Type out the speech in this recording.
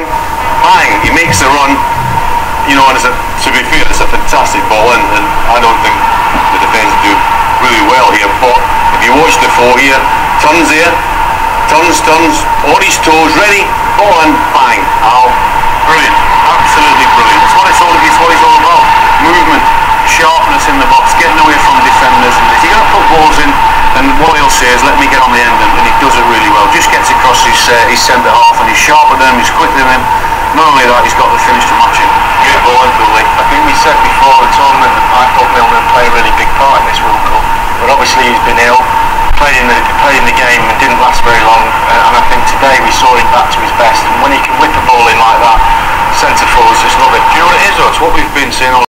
bang. He makes a run. You know, and it's a, to be fair, it's a fantastic ball, and, and I don't think the defence do really well here. But if you watch Defoe here, turns there, turns, turns, on his toes, ready, ball in, bang. out. brilliant, absolutely brilliant. It's what it's all, it's what it's all about. Movement, sharpness in the box, getting away from defenders. And if you're going to put balls in, and what he'll say is, let me get on the end, and, and he does it really well. Just gets across his, uh, his centre half, he's sharper than him, he's quicker than him. Not only that, he's got the finish to match him. Great ball Dooley. I think we said before the tournament that I thought Milner play a really big part in this World Cup, but obviously he's been ill, played in the played in the game and didn't last very long. Uh, and I think today we saw him back to his best. And when he can whip a ball in like that, centre forwards just love it. Do you know what it is, though? It's what we've been seeing all